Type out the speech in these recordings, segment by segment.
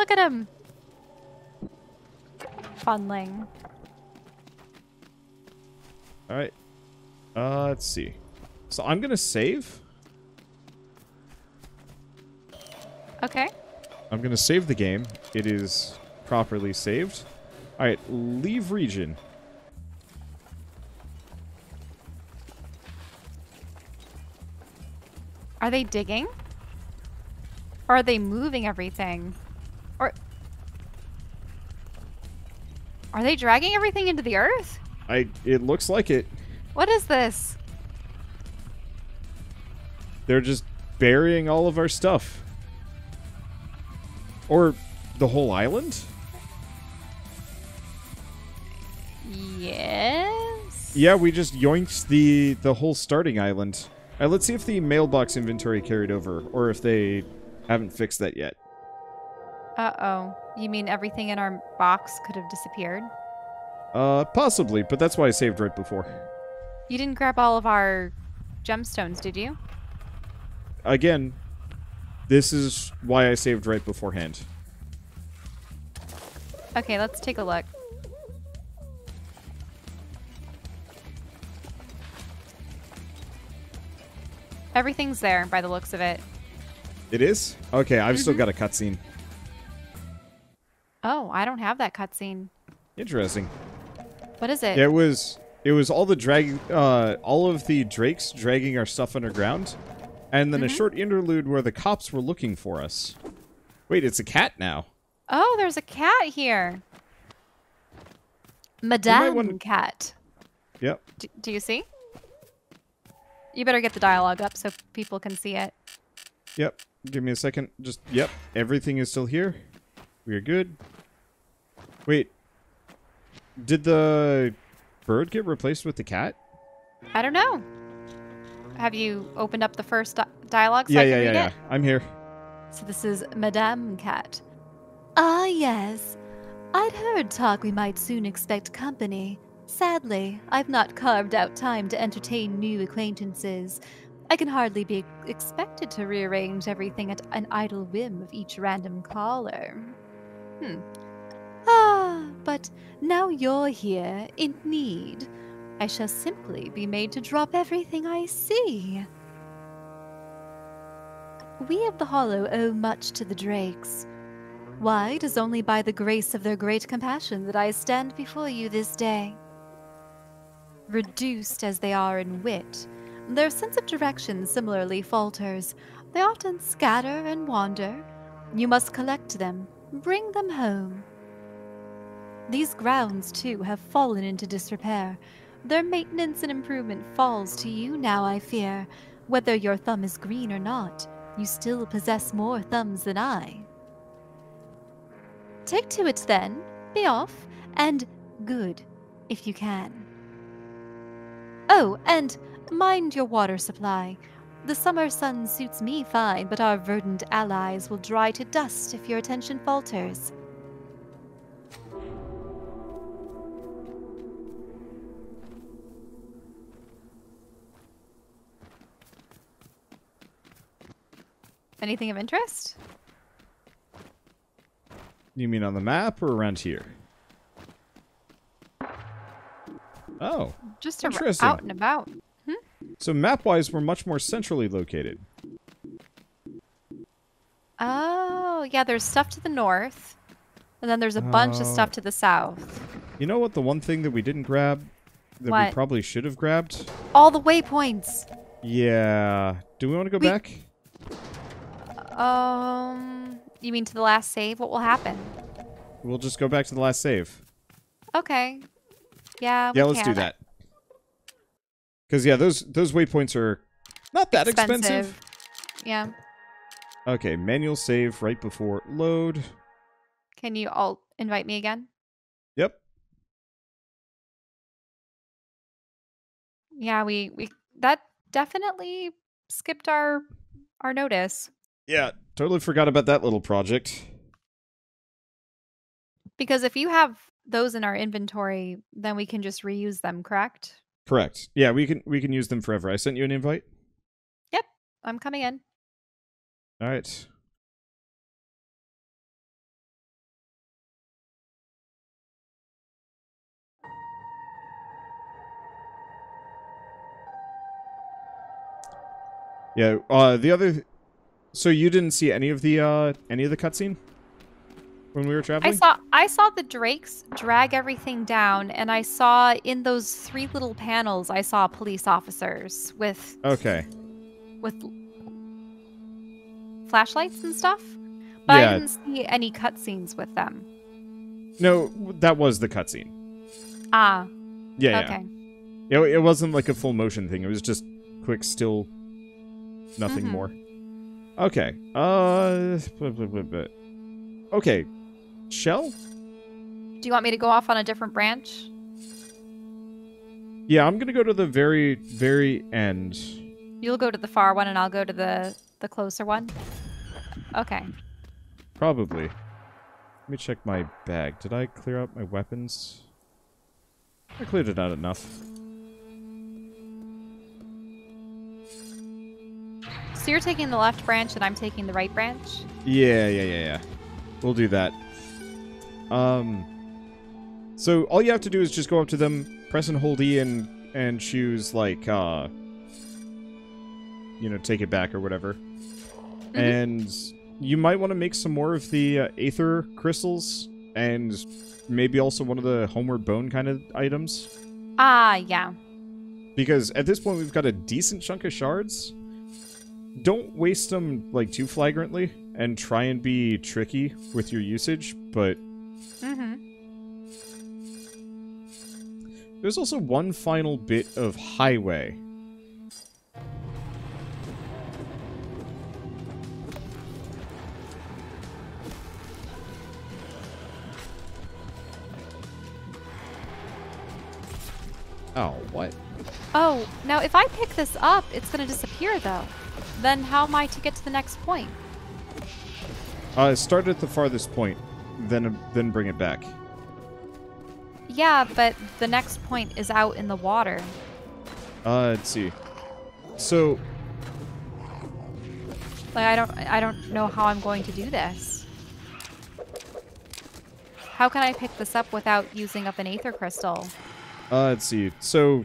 Look at him. Funling. All right. Uh, let's see. So I'm gonna save. Okay. I'm gonna save the game. It is properly saved. All right, leave region. Are they digging? Or are they moving everything? Are they dragging everything into the earth? I. It looks like it. What is this? They're just burying all of our stuff. Or the whole island? Yes. Yeah, we just yoinked the the whole starting island. All right, let's see if the mailbox inventory carried over, or if they haven't fixed that yet. Uh oh. You mean everything in our box could have disappeared? Uh, possibly, but that's why I saved right before. You didn't grab all of our gemstones, did you? Again, this is why I saved right beforehand. Okay, let's take a look. Everything's there by the looks of it. It is? Okay, I've still got a cutscene. Oh, I don't have that cutscene. Interesting. What is it? It was it was all the drag uh all of the drakes dragging our stuff underground and then a short interlude where the cops were looking for us. Wait, it's a cat now. Oh, there's a cat here. Madame wanna- Cat. Yep. D- do you see? You better get the dialogue up so people can see it. Yep. Give me a second. Just yep. Everything is still here. We are good. Wait. Did the bird get replaced with the cat? I don't know. Have you opened up the first di- dialogue so yeah, I can yeah, yeah, yeah. it? I'm here. So this is Madame Cat. Ah, yes. I'd heard talk we might soon expect company. Sadly, I've not carved out time to entertain new acquaintances. I can hardly be expected to rearrange everything at an idle whim of each random caller. Hmm. Ah, but now you're here, in need. I shall simply be made to drop everything I see. We of the Hollow owe much to the Drakes. Why, it is only by the grace of their great compassion that I stand before you this day. Reduced as they are in wit, their sense of direction similarly falters. They often scatter and wander. You must collect them, bring them home. These grounds, too, have fallen into disrepair. Their maintenance and improvement falls to you now, I fear. Whether your thumb is green or not, you still possess more thumbs than I. Take to it then, be off, and good, if you can. Oh, and mind your water supply. The summer sun suits me fine, but our verdant allies will dry to dust if your attention falters. Anything of interest? You mean on the map or around here? Oh. Just out and about. So map-wise, we're much more centrally located. Oh, yeah, there's stuff to the north. And then there's a bunch of Oh. stuff to the south. You know what? The one thing that we didn't grab that we probably should have grabbed? All the waypoints. Yeah. Do we want to go We- back? Um, you mean to the last save? What will happen? We'll just go back to the last save. Okay. Yeah. yeah, let's do that. Because yeah, those those waypoints are not that expensive. Yeah. Okay, manual save right before load. Can you all invite me again? Yep. Yeah, we we that definitely skipped our our notice Yeah, totally forgot about that little project. because if you have those in our inventory, then we can just reuse them, correct? Correct. Yeah, we can we can use them forever. I sent you an invite. Yep, I'm coming in. All right. Yeah. Uh, the other. So you didn't see any of the uh, any of the cutscene? When we were I traveling? saw I saw the drakes drag everything down, and I saw in those three little panels, I saw police officers with Okay. with flashlights and stuff. But Yeah. I didn't see any cutscenes with them. No, that was the cutscene. Ah, Yeah. okay. Yeah. It, it wasn't like a full motion thing. It was just quick, still, nothing Mhm. more. Okay. Uh. blah, blah, blah, blah. Okay. Chelle. Do you want me to go off on a different branch? Yeah, I'm gonna go to the very, very end. You'll go to the far one, and I'll go to the the closer one. Okay. Probably. Let me check my bag. Did I clear out my weapons? I cleared it out enough. So you're taking the left branch, and I'm taking the right branch. Yeah, yeah, yeah, yeah. We'll do that. Um. So all you have to do is just go up to them, press and hold E, and and choose like uh. You know, take it back or whatever. And you might want to make some more of the uh, aether crystals, and maybe also one of the homeward bone kind of items. Ah, yeah. because at this point we've got a decent chunk of shards. Don't waste them like too flagrantly and try and be tricky with your usage, but Mm-hmm. there's also one final bit of highway. Oh, what? Oh, now if I pick this up, it's going to disappear, though. Then how am I to get to the next point? Uh, start at the farthest point, then then bring it back. Yeah, but the next point is out in the water. Uh, let's see. So, Like I don't I don't know how I'm going to do this. How can I pick this up without using up an aether crystal? Uh, let's see. So,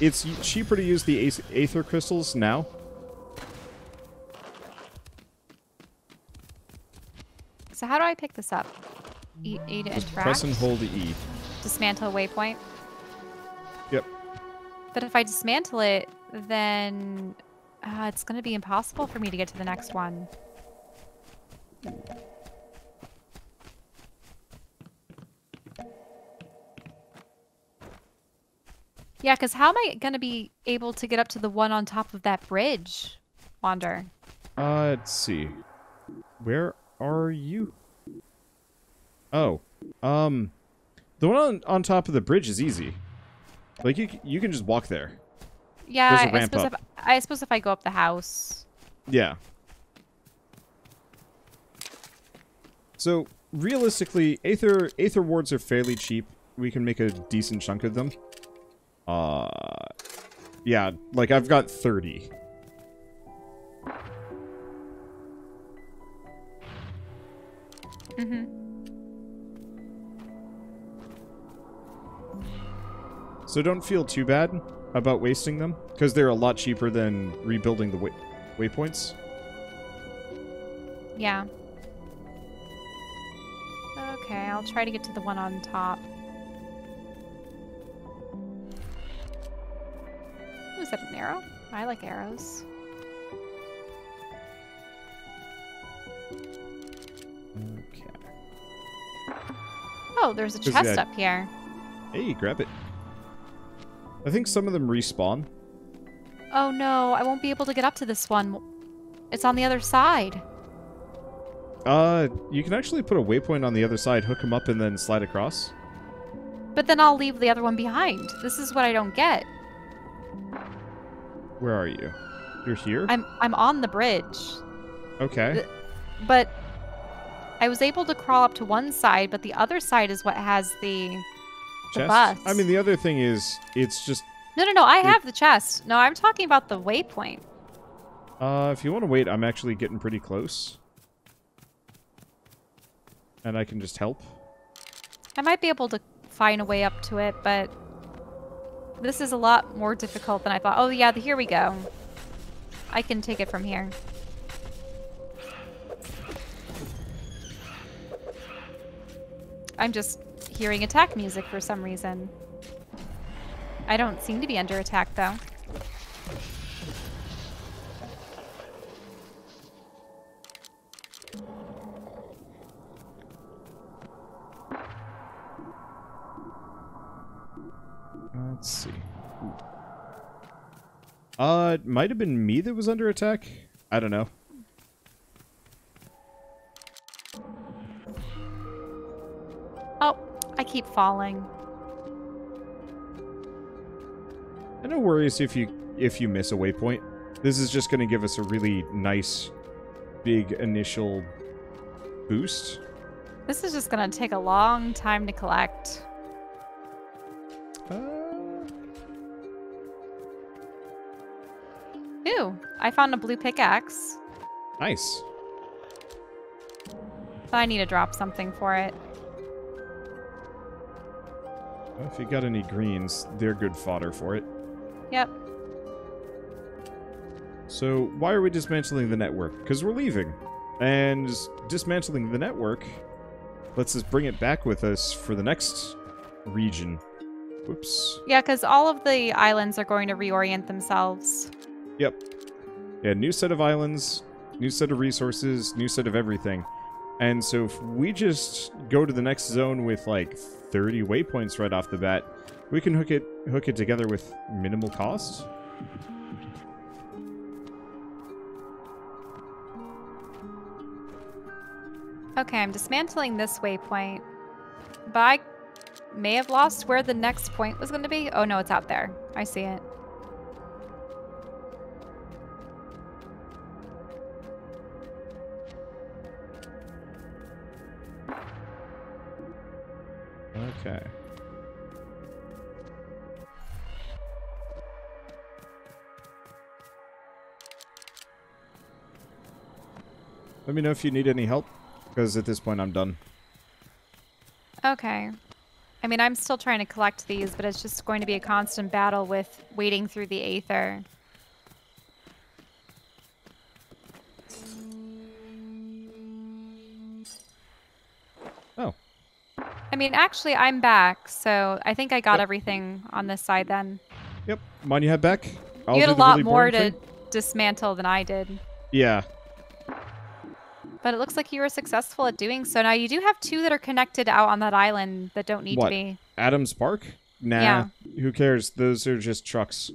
it's cheaper to use the aether crystals now. How do I pick this up? E, e to Just interact. press and hold the E. Dismantle waypoint. Yep. But if I dismantle it, then uh, it's going to be impossible for me to get to the next one. Yeah, because how am I going to be able to get up to the one on top of that bridge, Wander? Uh, let's see. Where are you? Oh. Um, the one on, on top of the bridge is easy. Like, you, you can just walk there. Yeah, I suppose, if, I suppose if I go up the house. Yeah. So, realistically, Aether, Aether wards are fairly cheap. We can make a decent chunk of them. Uh, yeah, like I've got 30. Mm-hmm. So don't feel too bad about wasting them, because they're a lot cheaper than rebuilding the way waypoints. Yeah. Okay, I'll try to get to the one on top. Was that an arrow? I like arrows. Oh, there's a chest that- up here. Hey, grab it. I think some of them respawn. Oh no, I won't be able to get up to this one. It's on the other side. Uh, you can actually put a waypoint on the other side, hook them up, and then slide across. But then I'll leave the other one behind. This is what I don't get. Where are you? You're here? I'm I'm on the bridge. okay. the- But I was able to crawl up to one side, but the other side is what has the the Chest? bus. I mean, the other thing is, it's just, No, no, no. I It- have the chest. No, I'm talking about the waypoint. uh, if you want to wait, I'm actually getting pretty close. And I can just help. I might be able to find a way up to it, but this is a lot more difficult than I thought. Oh, yeah, here we go. I can take it from here. I'm just hearing attack music for some reason. I don't seem to be under attack, though. Let's see. Uh, it might have been me that was under attack. I don't know. Keep falling. And no worries if you if you miss a waypoint. This is just going to give us a really nice, big initial boost. This is just gonna take a long time to collect. Uh, Ooh, I found a blue pickaxe. nice. But I need to drop something for it. Well, if you got any greens, they're good fodder for it. Yep. So why are we dismantling the network? Because we're leaving. And dismantling the network lets us bring it back with us for the next region. Whoops. Yeah, because all of the islands are going to reorient themselves. Yep. Yeah, new set of islands, new set of resources, new set of everything. And so if we just go to the next zone with like 30 waypoints right off the bat, we can hook it hook it together with minimal cost. Okay, I'm dismantling this waypoint. But I may have lost where the next point was going to be. Oh, no, it's out there. I see it. Okay. Let me know if you need any help, because at this point I'm done. Okay. I mean, I'm still trying to collect these, but it's just going to be a constant battle with wading through the aether. Mean, actually, I'm back, so I think I got Yep. everything on this side then. yep. Mind you head back? I'll you had a lot really more to thing. dismantle than I did. Yeah. But it looks like you were successful at doing so. Now, you do have two that are connected out on that island that don't need What? to be. Adams Park? Nah. Yeah. Who cares? Those are just trucks.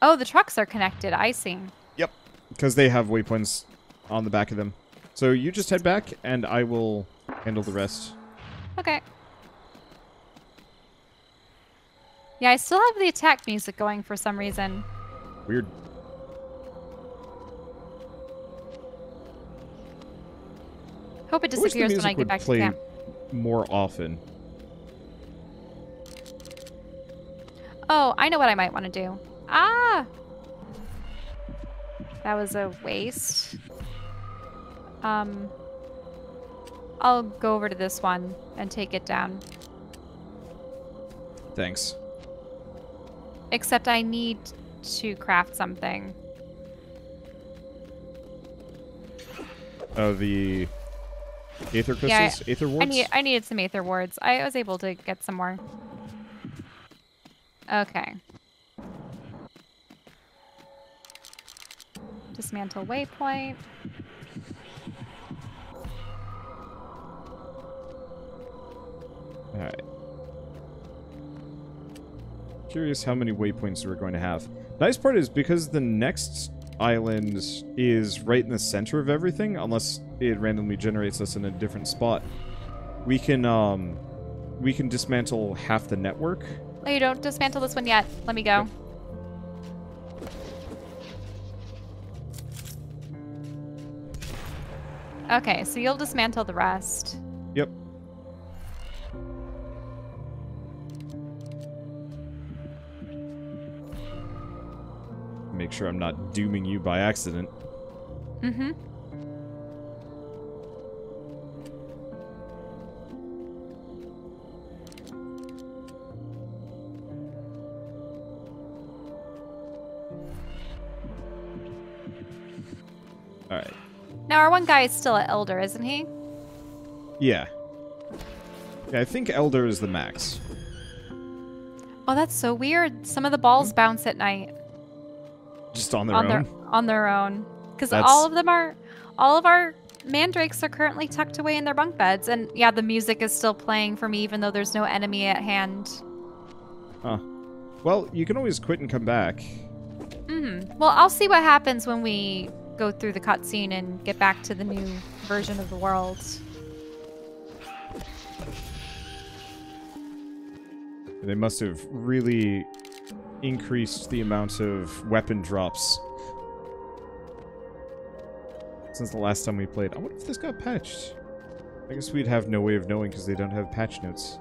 Oh, the trucks are connected. I see. Yep. Because they have waypoints on the back of them. So you just head back, and I will handle the rest. Okay. Yeah, I still have the attack music going for some reason. Weird. Hope it I disappears when music I get back to camp. more often. Oh, I know what I might want to do. Ah! That was a waste. Um, I'll go over to this one and take it down. Thanks. Except I need to craft something. Oh, the Aether crystals? Yeah, Aether wards? I need I needed some aether wards. I was able to get some more. Okay. Dismantle waypoint. Curious how many waypoints we're going to have. Nice part is because the next island is right in the center of everything, unless it randomly generates us in a different spot, we can um we can dismantle half the network. Oh, you don't dismantle this one yet. Let me go. Okay, so you'll dismantle the rest. Make sure I'm not dooming you by accident. Mm-hmm. All right. Now our one guy is still at Elder, isn't he? Yeah. Yeah, I think Elder is the max. Oh, that's so weird. Some of the balls bounce at night Just on their on own. their on their own because all of them are all of our mandrakes are currently tucked away in their bunk beds and yeah the music is still playing for me even though there's no enemy at hand Huh. Well, you can always quit and come back. hmm well i'll see what happens when we go through the cutscene and get back to the new version of the world They must have really increased the amount of weapon drops since the last time we played. I wonder if this got patched. I guess we'd have no way of knowing because they don't have patch notes.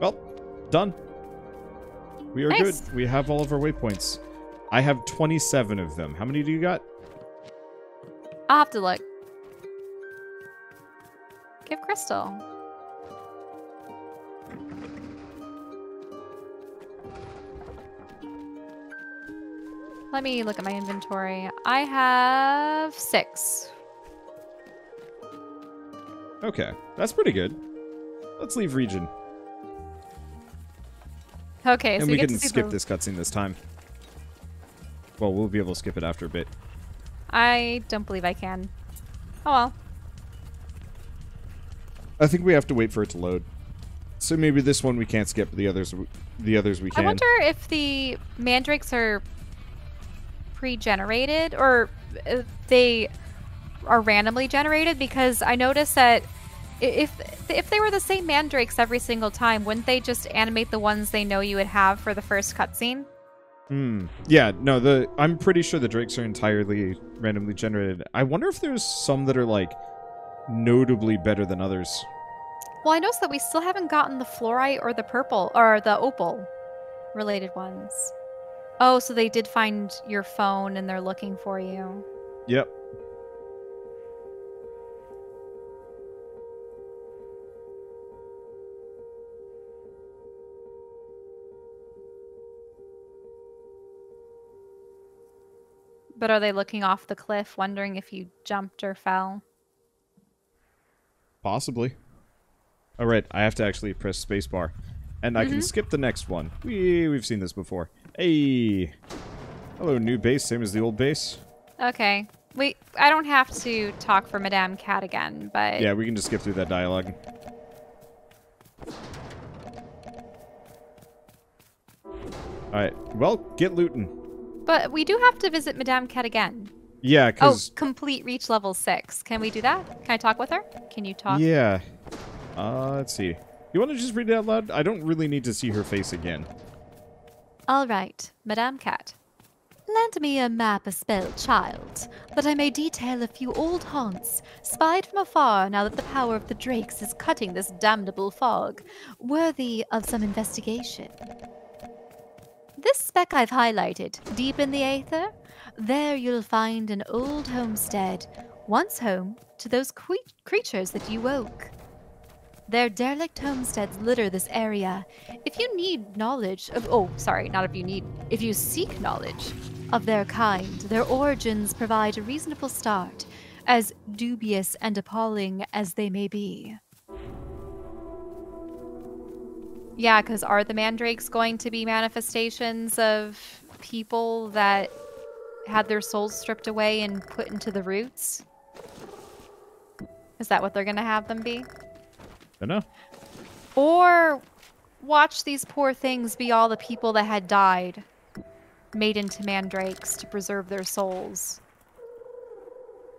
Well, done. We are Nice. good. We have all of our waypoints. I have 27 of them. How many do you got? i'll have to look give crystal let me look at my inventory i have six Okay, that's pretty good. Let's leave region. okay and so we, can skip the- this cutscene this time. Well, we'll be able to skip it after a bit. I don't believe I can. Oh well. I think we have to wait for it to load. So maybe this one we can't skip, the others the others we can. I wonder if the mandrakes are pre-generated or they are randomly generated because I noticed that if if they were the same mandrakes every single time, wouldn't they just animate the ones they know you would have for the first cutscene? Hmm. Yeah, no, the I'm pretty sure the drakes are entirely randomly generated. I wonder if there's some that are like notably better than others. Well, I noticed that we still haven't gotten the fluorite or the purple or the opal related ones. Oh, so they did find your phone and they're looking for you. Yep. But are they looking off the cliff, wondering if you jumped or fell? Possibly. All right, I have to actually press spacebar, and I can Mhm. skip the next one. We we've seen this before. Hey, hello, new base, same as the old base. Okay. Wait, I don't have to talk for Madame Cat again, but Yeah, we can just skip through that dialogue. All right, well, get looting. but we do have to visit Madame Cat again. Yeah, because... Oh, complete reach level six. Can we do that? Can I talk with her? Can you talk? yeah. Uh, let's see. You want to just read it out loud? I don't really need to see her face again. All right, Madame Cat. Lend me a map a spell, child, that I may detail a few old haunts, spied from afar now that the power of the drakes is cutting this damnable fog, worthy of some investigation. This speck I've highlighted, deep in the aether, there you'll find an old homestead, once home to those cre- creatures that you woke. Their derelict homesteads litter this area. If you need knowledge of, oh, sorry, not if you need, if you seek knowledge of their kind, their origins provide a reasonable start, as dubious and appalling as they may be. Yeah, because are the mandrakes going to be manifestations of people that had their souls stripped away and put into the roots? Is that what they're going to have them be? Don't know. Or watch these poor things be all the people that had died, made into mandrakes to preserve their souls.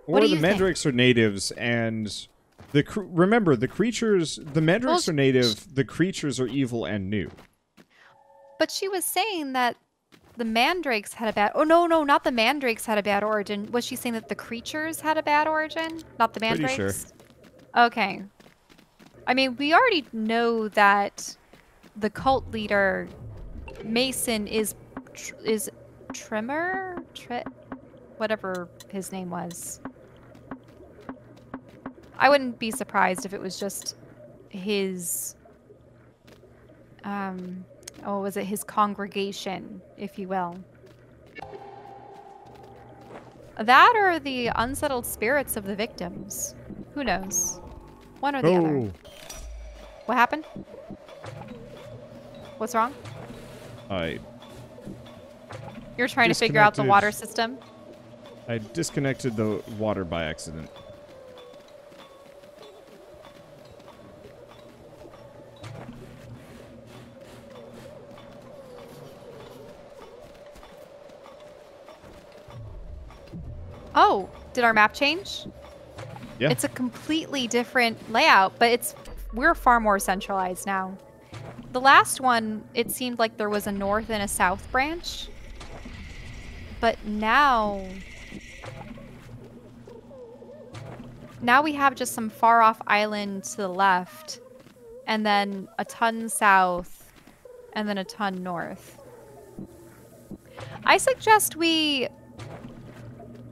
Or What do the you think? mandrakes are natives, and the remember the creatures. The mandrakes Well, are native. The creatures are evil and new. But she was saying that the mandrakes had a bad. Oh no, no, not the mandrakes had a bad origin. Was she saying that the creatures had a bad origin, not the mandrakes Pretty mandrakes? sure. Okay. I mean, we already know that the cult leader Mason is tr- is Trimmer, Tri- whatever his name was. I wouldn't be surprised if it was just his um oh was it his congregation if you will That or the unsettled spirits of the victims. Who knows? One or the other. What happened? What's wrong? I You're trying to figure out the water system? I disconnected the water by accident. Oh, did our map change? Yeah. It's a completely different layout, but it's we're far more centralized now. The last one, it seemed like there was a north and a south branch. But now now we have just some far off island to the left and then a ton south and then a ton north. I suggest we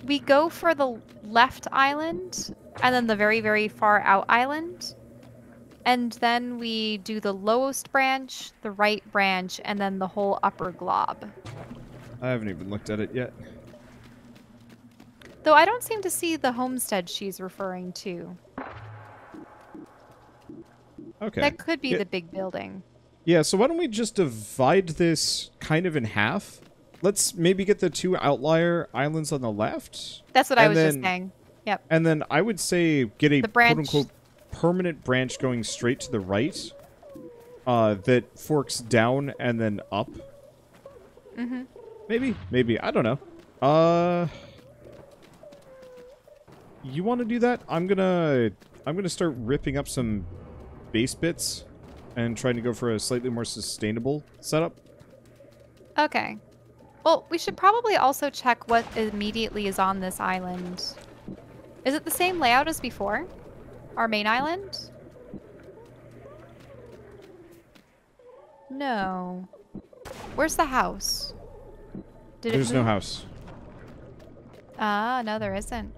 we go for the left island and then the very very far out island and then we do the lowest branch the right branch and then the whole upper glob I haven't even looked at it yet. though i don't seem to see the homestead she's referring to Okay. that could be Yeah. the big building Yeah, so why don't we just divide this kind of in half? Let's maybe get the two outlier islands on the left. that's what i was just saying yep And then I would say get a The branch- quote unquote permanent branch going straight to the right. Uh, that forks down and then up. mm-hmm. Maybe, maybe. I don't know. Uh You want to do that? I'm going to I'm going to start ripping up some base bits and trying to go for a slightly more sustainable setup. okay well we should probably also check what immediately is on this island is it the same layout as before our main island no where's the house did There's no house. ah no there isn't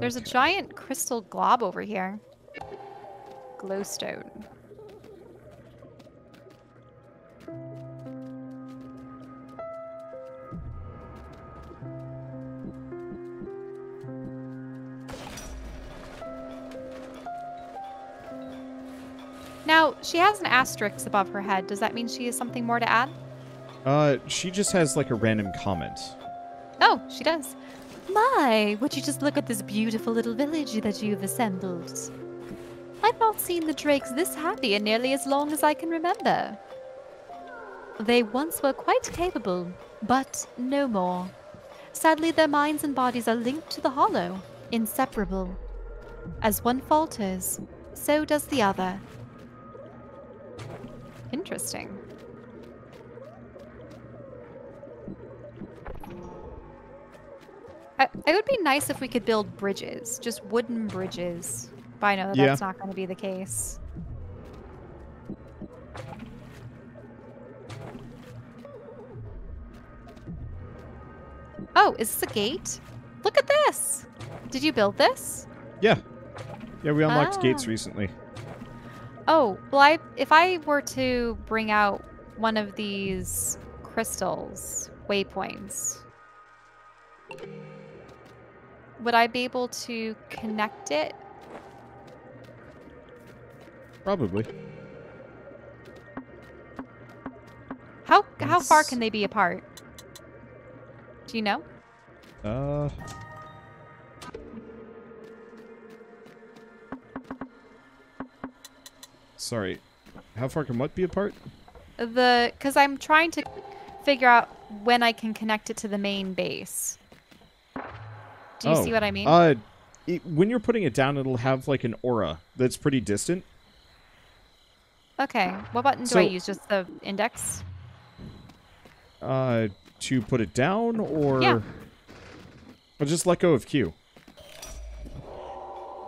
There's a giant crystal glob over here. Glowstone. An asterisk above her head. Does that mean she has something more to add? Uh, she just has like a random comment. Oh, she does. My, would you just look at this beautiful little village that you've assembled? I've not seen the Drakes this happy in nearly as long as I can remember. They once were quite capable, but no more. Sadly, their minds and bodies are linked to the Hollow, inseparable. As one falters, so does the other. Interesting. I, it would be nice if we could build bridges, just wooden bridges. But I know that Yeah. that's not going to be the case. Oh, is this a gate? Look at this! Did you build this? Yeah. Yeah, we unlocked gates Ah. recently. Oh, well, I if I were to bring out one of these crystals, waypoints, would I be able to connect it? Probably. How how far can they be apart? Do you know? Uh. Sorry. How far can what be apart? The because I'm trying to figure out when I can connect it to the main base. Do you Oh, see what I mean? Uh, it, when you're putting it down, it'll have like an aura that's pretty distant. okay. What button do I use? Just the index? Uh, to put it down, or Yeah. or just let go of Q.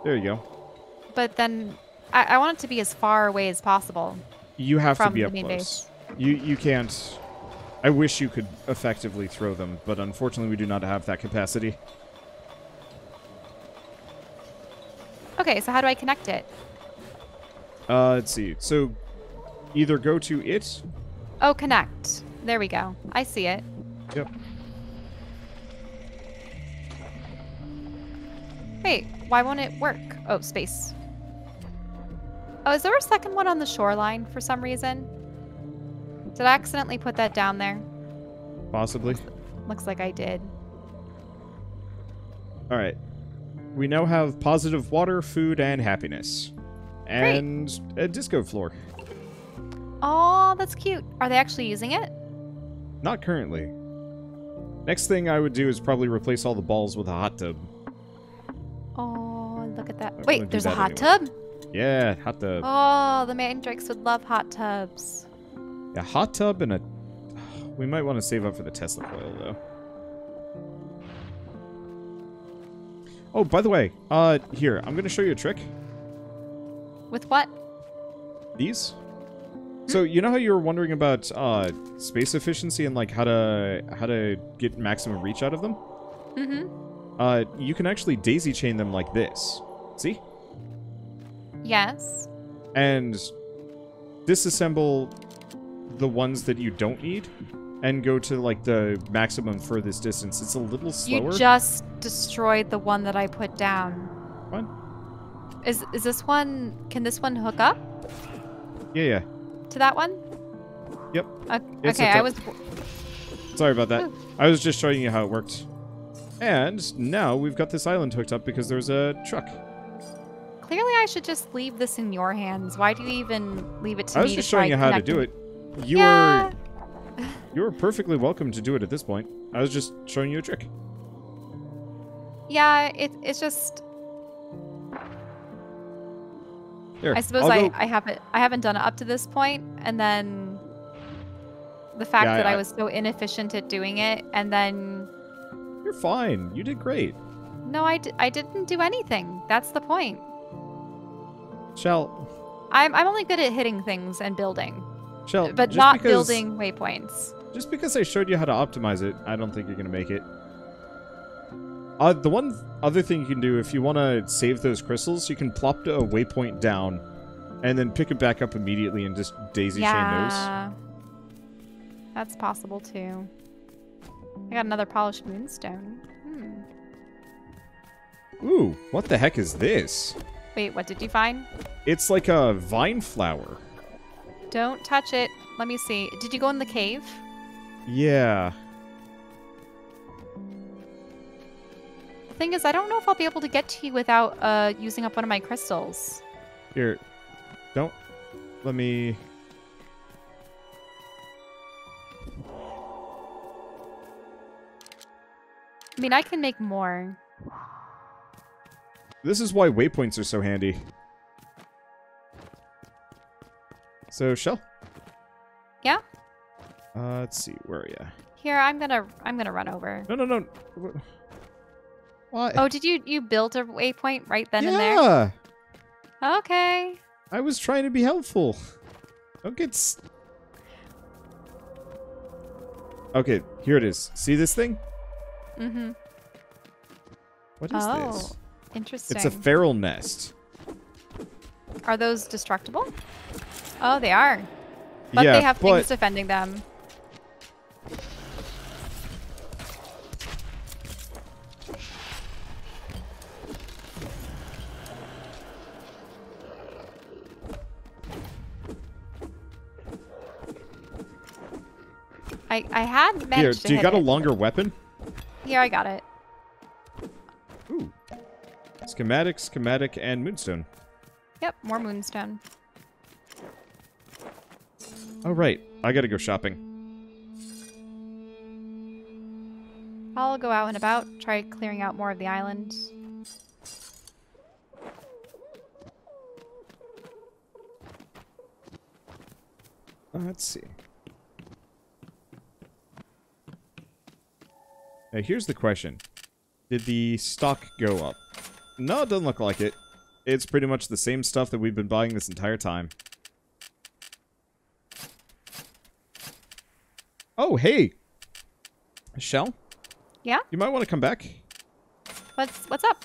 There you go. But then I, I want it to be as far away as possible. You have to be up close. You you can't. I wish you could effectively throw them, but unfortunately, we do not have that capacity. Okay, so how do I connect it? Uh, let's see. So, either go to it. Oh, connect. There we go. I see it. Yep. Wait, why won't it work? Oh, space. Oh, is there a second one on the shoreline for some reason? Did I accidentally put that down there? Possibly. Looks like I did. All right. We now have positive water, food, and happiness, and a disco floor. Oh, that's cute. Are they actually using it? Not currently. Next thing I would do is probably replace all the balls with a hot tub. Oh, look at that. Wait, there's a hot anyway. tub? Yeah, hot tub. Oh, the mandrakes would love hot tubs. A hot tub and a. We might want to save up for the Tesla coil though. Oh, by the way, uh, here I'm gonna show you a trick. With what? These. So you know how you were wondering about uh, space efficiency and like how to how to get maximum reach out of them? Mm-hmm. Uh, you can actually daisy chain them like this. See? Yes. and disassemble the ones that you don't need and go to like the maximum furthest distance. It's a little slower. You just destroyed the one that I put down. Fine. Is is this one? Can this one hook up Yeah, yeah. to that one? Yep. Okay, I was. Sorry about that. Ooh. I was just showing you how it worked. And now we've got this island hooked up because there's a truck. Clearly, I should just leave this in your hands. Why do you even leave it to me? I was to just showing you how to do it. You yeah. are you are perfectly welcome to do it at this point. I was just showing you a trick. Yeah, it, it's just. Here, I suppose I'll I, go- I haven't I haven't done it up to this point, and then the fact Yeah, that I, I- was so inefficient at doing it, and then You're fine. You did great. no, I, d- I didn't do anything. That's the point. Chelle, I'm I'm only good at hitting things and building, Chelle, but not because, building waypoints. Just because I showed you how to optimize it, I don't think you're gonna make it. Uh, the one other thing you can do if you want to save those crystals, you can plop a waypoint down, and then pick it back up immediately and just daisy chain yeah, that's possible too. I got another polished moonstone. Hmm. Ooh, what the heck is this? Wait, what did you find? It's like a vine flower. Don't touch it. Let me see. Did you go in the cave? Yeah. The thing is, I don't know if I'll be able to get to you without uh, using up one of my crystals. Here, don't let me. I mean, I can make more. This is why waypoints are so handy. So, Chelle? Yeah? Uh, let's see, where are you? Here, I'm gonna I'm gonna run over. No, no, no. Wh- Why? Oh, did you you built a waypoint right then yeah, and there? Okay. I was trying to be helpful. Don't get. S- okay, here it is. See this thing? Mm-hmm. What is Oh, this? Interesting. It's a feral nest. are those destructible? Oh, they are. But yeah, they have but things defending them. I I had managed here, do you got a longer weapon? Here, I got it. Schematic, schematic, and moonstone. Yep, more moonstone. Oh right, I gotta go shopping. I'll go out and about, try clearing out more of the island. Uh, let's see. Now here's the question. Did the stock go up? No, it doesn't look like it. It's pretty much the same stuff that we've been buying this entire time. Oh, hey! Michelle? Yeah? You might want to come back. What's what's up?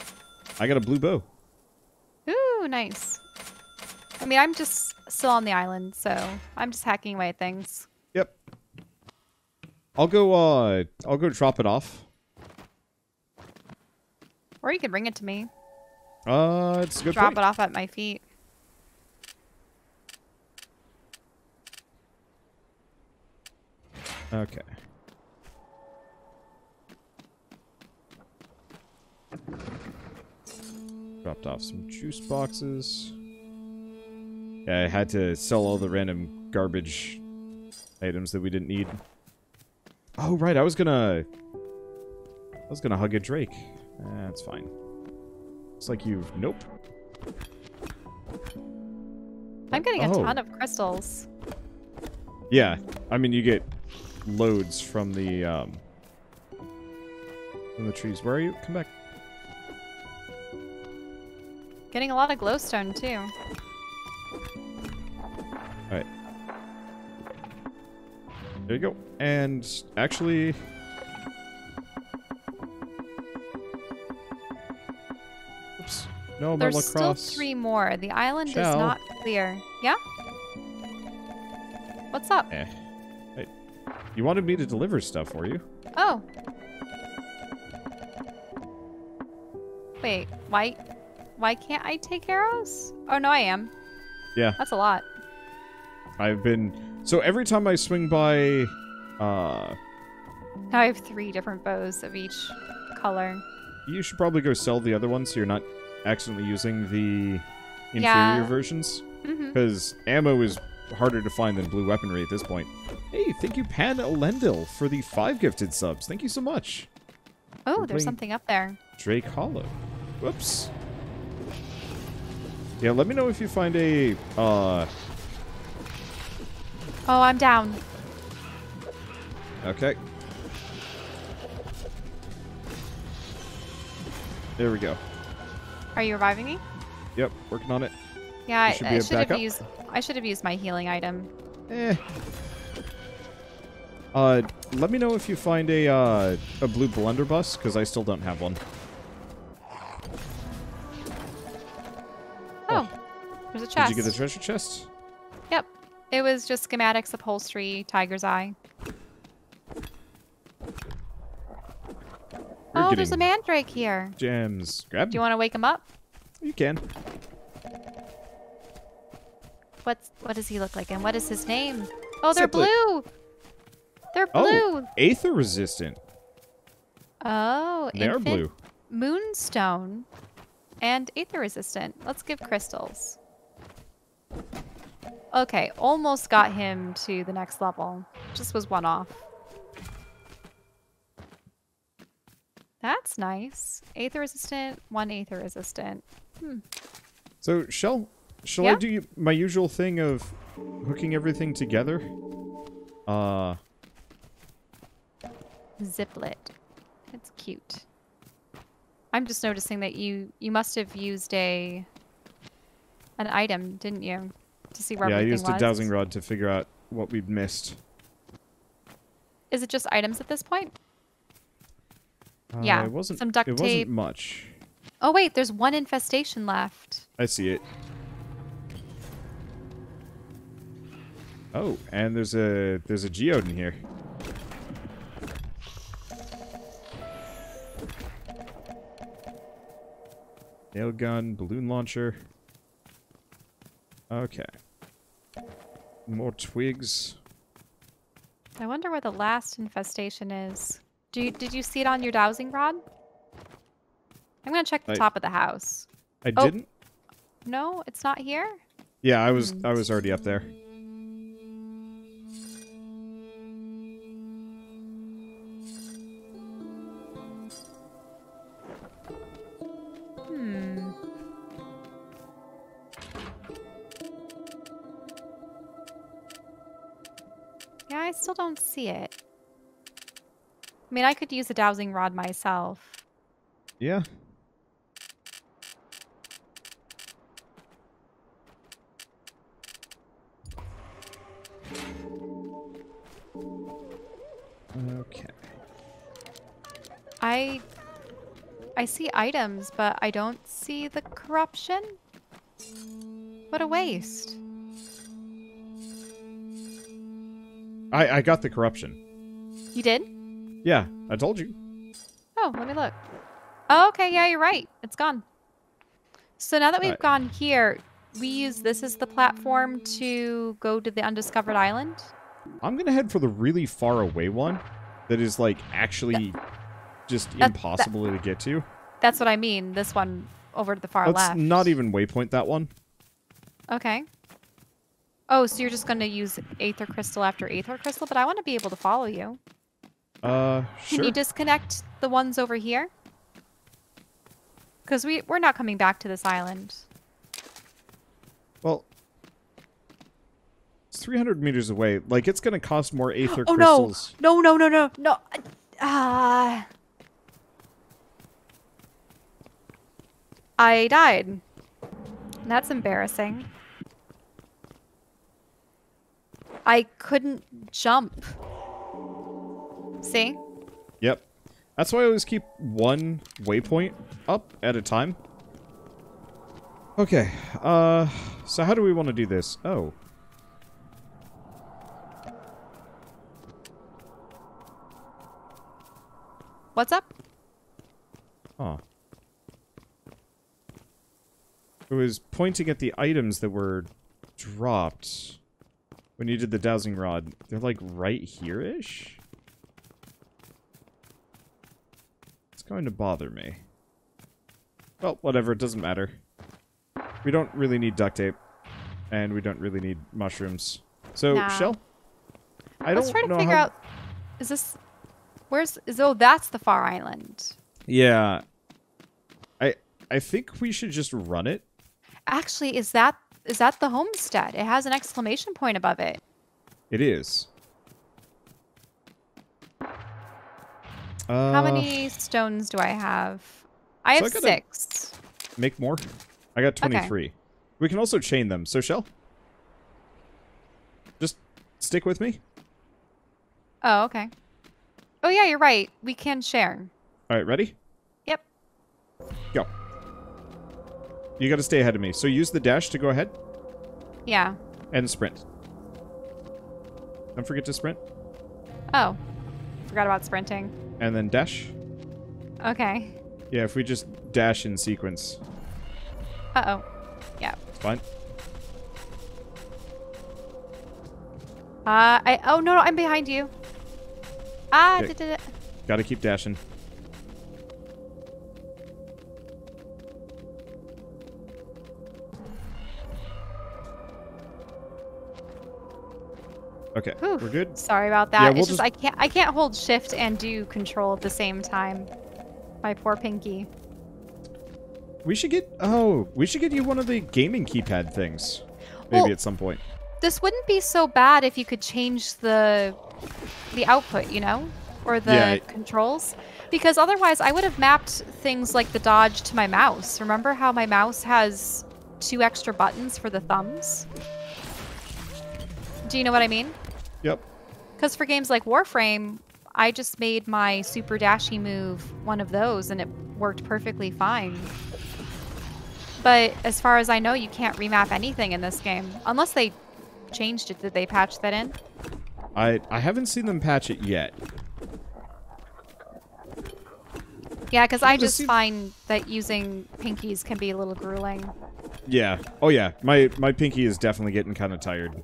I got a blue bow. Ooh, nice. I mean, I'm just still on the island, so I'm just hacking away at things. Yep. I'll go. Uh, I'll go drop it off. Or you can bring it to me. Uh, it's a good Drop point. it off at my feet. Okay. Dropped off some juice boxes. Yeah, I had to sell all the random garbage items that we didn't need. Oh, right, I was gonna... I was gonna hug a Drake. That's fine. Looks like you've... Nope. I'm getting a Oh. ton of crystals. Yeah, I mean, you get loads from the, um... From the trees. Where are you? Come back. Getting a lot of glowstone, too. Alright. There you go. And actually... Oops. No, There's still three more. The island is not clear. Yeah? What's up? Eh. Wait. You wanted me to deliver stuff for you. Oh. Wait, why why can't I take arrows? Oh no I am. Yeah. That's a lot. I've been... So every time I swing by... Uh... Now I have three different bows of each color. You should probably go sell the other one so you're not accidentally using the inferior Yeah. versions. Because ammo is harder to find than blue weaponry at this point. Hey, thank you, Pan Elendil, for the five gifted subs. Thank you so much. Oh, We're there's something up there. Drake Hollow. Whoops. Yeah, let me know if you find a, uh, Oh, I'm down. okay. There we go. Are you reviving me? Yep, working on it. Yeah, I, should I should have used I should have used my healing item. Eh. Uh, let me know if you find a, uh, a blue blunderbuss, because I still don't have one. Oh, there's a chest. Did you get the treasure chest? Yep. It was just schematics, upholstery, tiger's eye. You're oh, there's a mandrake here. Gems. Grab Do you want to wake him up? You can. What's what does he look like and what is his name? Oh, they're blue. They're blue. Oh, blue. Aether resistant. Oh, They are blue. Moonstone and aether resistant. Let's give crystals. Okay, almost got him to the next level. Just was one off. That's nice. Aether resistant, one aether resistant. So, shall shall I do my usual thing of hooking everything together? Uh, Ziplet. It's cute. I'm just noticing that you you must have used a an item, didn't you? To see where yeah, I everything used a dowsing rod to figure out what we'd missed. Is it just items at this point? Uh, Yeah, it wasn't. some duct it tape. wasn't much. Oh wait, there's one infestation left. I see it. Oh, and there's a there's a geode in here. Nail gun, balloon launcher. Okay. More twigs. I wonder where the last infestation is. Do you, did you see it on your dowsing rod? I'm gonna check the I- top of the house. I Oh. didn't. No, it's not here. Yeah, I was Hmm. I was already up there. Hmm. Yeah, I still don't see it. I mean, I could use a dowsing rod myself. Yeah. Okay. I I see items, but I don't see the corruption. What a waste. I I got the corruption. You did? Yeah, I told you. Oh, let me look. Oh, okay, yeah, you're right. It's gone. So now that we've Alright. gone here, we use this as the platform to go to the undiscovered island. I'm gonna head for the really far away one, that is like actually just that- impossible to get to. That's what I mean. This one over to the far Let's left. not even waypoint that one. Okay. Oh, so you're just going to use Aether Crystal after Aether Crystal? But I want to be able to follow you. Uh, Can you disconnect the ones over here? Because we, we're not coming back to this island. Well, it's 300 meters away. Like, it's gonna cost more aether Oh, no. crystals. No, no, no, no, no. Ah. I died. That's embarrassing. I couldn't jump. See? Yep. That's why I always keep one waypoint up at a time. Okay. Uh, so how do we want to do this? Oh. What's up? Huh. It was pointing at the items that were dropped when you did the dowsing rod. They're like right here-ish? It's going to bother me. Well, whatever, it doesn't matter. We don't really need duct tape. And we don't really need mushrooms. So, No. Chelle? I Let's don't try to figure how... out. Is this. Where's. Is, oh, that's the far island. Yeah. I I think we should just run it. Actually, is that. Is that the homestead? It has an exclamation point above it. It is. How uh, many stones do I have? I so have I six. Make more. I got Okay. 23. We can also chain them. So, Chelle? Just stick with me. Oh, okay. Oh, yeah, you're right. We can share. All right, ready? Yep. Go. You got to stay ahead of me. So use the dash to go ahead Yeah. and sprint. Don't forget to sprint. Oh. Forgot about sprinting. And then dash. Okay. Yeah, if we just dash in sequence, Uh oh. Yeah. it's fine. Uh, I. Oh, no, no, I'm behind you. Ah, Okay. did, did, Got to keep dashing. Okay, Whew. we're good. Sorry about that. Yeah, we'll it's just, just- I can't I can't hold shift and do control at the same time. My poor pinky. We should get oh, we should get you one of the gaming keypad things, maybe Well- at some point. This wouldn't be so bad if you could change the the output, you know, or the Yeah. controls, because otherwise I would have mapped things like the dodge to my mouse. Remember how my mouse has two extra buttons for the thumbs? Do you know what I mean? Yep. Because for games like Warframe, I just made my super dashy move one of those and it worked perfectly fine. But as far as I know, you can't remap anything in this game. Unless they changed it. Did they patch that in? I I haven't seen them patch it yet. Yeah, because I just find that using pinkies can be a little grueling. Yeah. Oh yeah. My my pinky is definitely getting kind of tired.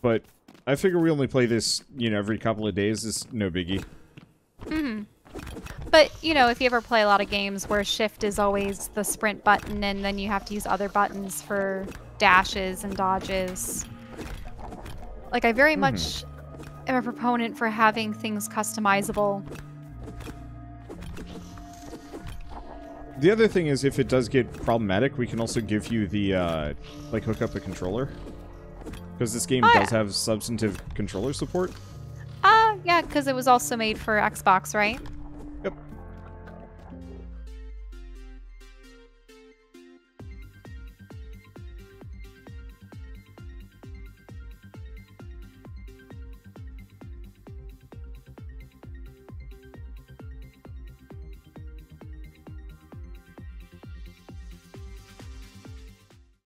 But I figure we only play this, you know, every couple of days. Is no biggie. Hmm. But, you know, if you ever play a lot of games where shift is always the sprint button and then you have to use other buttons for dashes and dodges. Like, I very much am a proponent for having things customizable. The other thing is, if it does get problematic, we can also give you the uh, like hook up a controller. Because this game Oh, does yeah. have substantive controller support. Ah, yeah, because it was also made for Xbox, right?